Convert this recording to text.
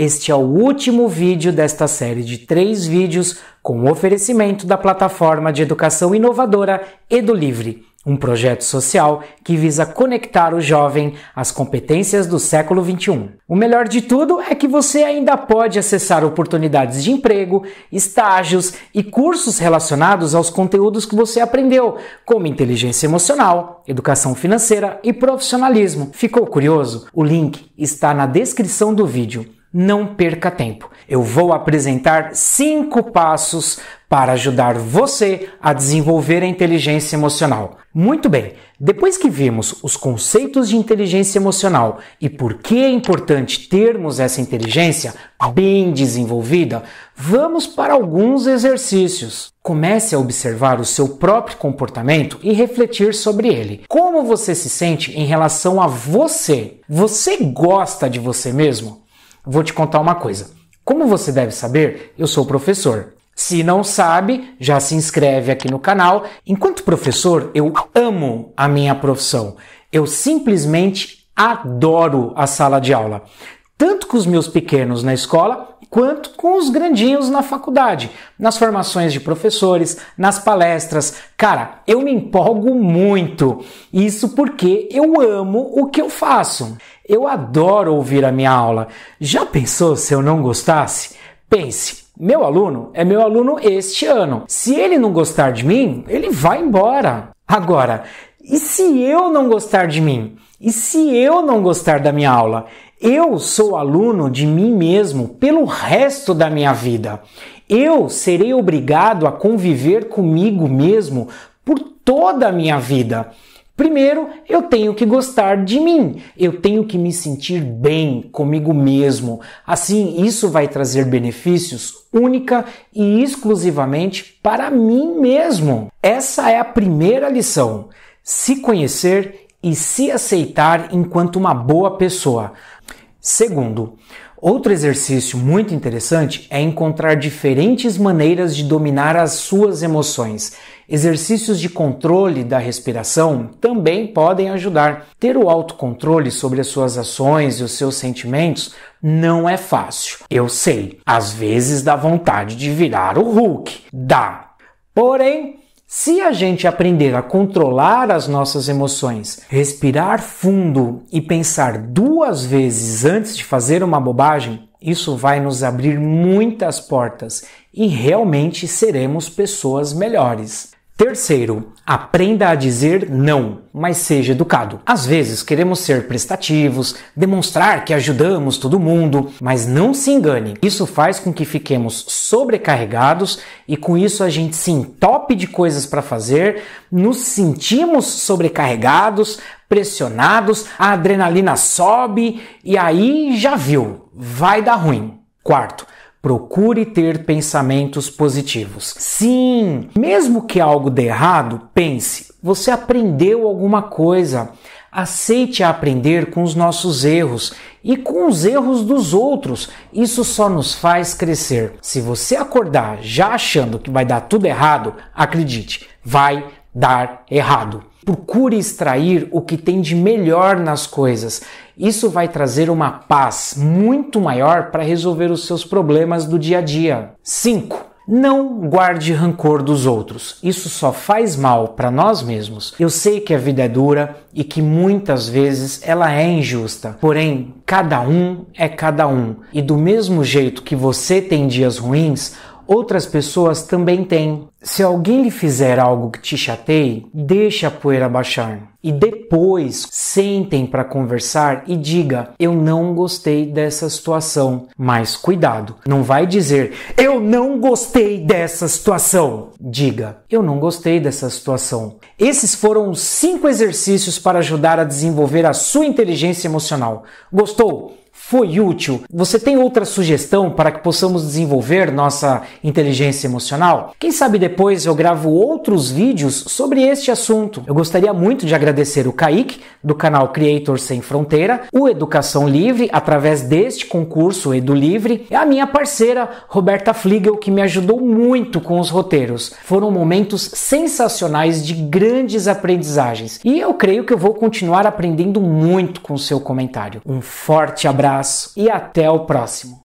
Este é o último vídeo desta série de três vídeos com oferecimento da plataforma de educação inovadora EduLivre, um projeto social que visa conectar o jovem às competências do século XXI. O melhor de tudo é que você ainda pode acessar oportunidades de emprego, estágios e cursos relacionados aos conteúdos que você aprendeu, como inteligência emocional, educação financeira e profissionalismo. Ficou curioso? O link está na descrição do vídeo. Não perca tempo. Eu vou apresentar cinco passos para ajudar você a desenvolver a inteligência emocional. Muito bem, depois que vimos os conceitos de inteligência emocional e por que é importante termos essa inteligência bem desenvolvida, vamos para alguns exercícios. Comece a observar o seu próprio comportamento e refletir sobre ele. Como você se sente em relação a você? Você gosta de você mesmo? Vou te contar uma coisa. Como você deve saber, eu sou professor. Se não sabe, já se inscreve aqui no canal. Enquanto professor, eu amo a minha profissão. Eu simplesmente adoro a sala de aula. Tanto com os meus pequenos na escola, quanto com os grandinhos na faculdade, nas formações de professores, nas palestras. Cara, eu me empolgo muito. Isso porque eu amo o que eu faço. Eu adoro ouvir a minha aula. Já pensou se eu não gostasse? Pense, meu aluno é meu aluno este ano. Se ele não gostar de mim, ele vai embora. Agora, e se eu não gostar de mim? E se eu não gostar da minha aula? Eu sou aluno de mim mesmo pelo resto da minha vida. Eu serei obrigado a conviver comigo mesmo por toda a minha vida. Primeiro, eu tenho que gostar de mim, eu tenho que me sentir bem comigo mesmo. Assim, isso vai trazer benefícios única e exclusivamente para mim mesmo. Essa é a primeira lição: se conhecer e se aceitar enquanto uma boa pessoa. Segundo, outro exercício muito interessante é encontrar diferentes maneiras de dominar as suas emoções. Exercícios de controle da respiração também podem ajudar. Ter o autocontrole sobre as suas ações e os seus sentimentos não é fácil. Eu sei, às vezes dá vontade de virar o Hulk. Dá. Porém, se a gente aprender a controlar as nossas emoções, respirar fundo e pensar duas vezes antes de fazer uma bobagem, isso vai nos abrir muitas portas e realmente seremos pessoas melhores. Terceiro, aprenda a dizer não, mas seja educado. Às vezes queremos ser prestativos, demonstrar que ajudamos todo mundo, mas não se engane. Isso faz com que fiquemos sobrecarregados e com isso a gente se entope de coisas para fazer, nos sentimos sobrecarregados, pressionados, a adrenalina sobe e aí já viu, vai dar ruim. Quarto, Procure ter pensamentos positivos. Sim, mesmo que algo dê errado, pense: você aprendeu alguma coisa. Aceite aprender com os nossos erros e com os erros dos outros. Isso só nos faz crescer. Se você acordar já achando que vai dar tudo errado, acredite, vai dar errado. Procure extrair o que tem de melhor nas coisas. Isso vai trazer uma paz muito maior para resolver os seus problemas do dia a dia. 5. Não guarde rancor dos outros. Isso só faz mal para nós mesmos. Eu sei que a vida é dura e que muitas vezes ela é injusta. Porém, cada um é cada um. E do mesmo jeito que você tem dias ruins, outras pessoas também têm. Se alguém lhe fizer algo que te chateie, deixe a poeira baixar. E depois sentem para conversar e diga: Eu não gostei dessa situação. Mas cuidado, não vai dizer: Eu não gostei dessa situação. Diga: Eu não gostei dessa situação. Esses foram os cinco exercícios para ajudar a desenvolver a sua inteligência emocional. Gostou? Foi útil? Você tem outra sugestão para que possamos desenvolver nossa inteligência emocional? Quem sabe depois eu gravo outros vídeos sobre este assunto. Eu gostaria muito de agradecer o Kaique, do canal Creator Sem Fronteira, o Educação Livre, através deste concurso Edu Livre, e a minha parceira Roberta Fliegel, que me ajudou muito com os roteiros. Foram momentos sensacionais de grandes aprendizagens e eu creio que eu vou continuar aprendendo muito com o seu comentário. Um forte abraço abraço e até o próximo.